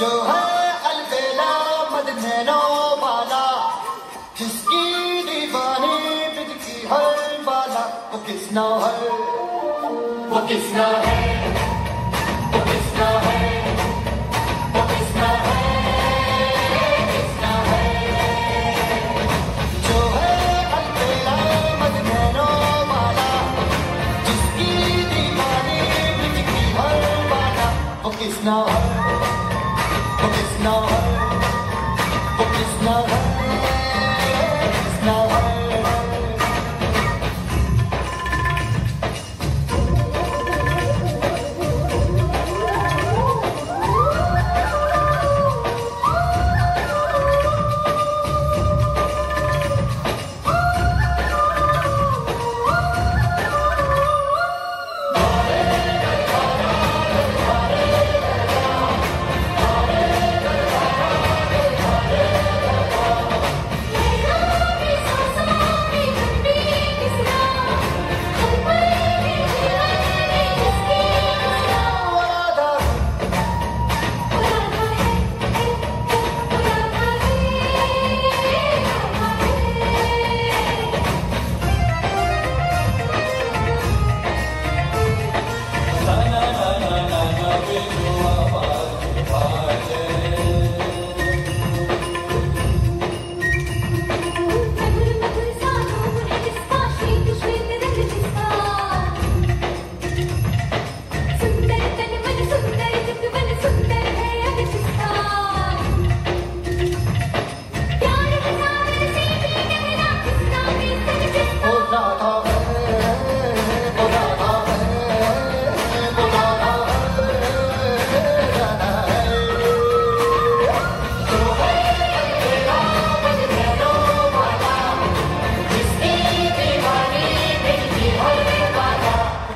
जो है अलबेला मदमैनो वाला। जिसकी दीवानी बिदकी हर वाला? वो किसना है? वो किसना है? Now. snow, hope it's not.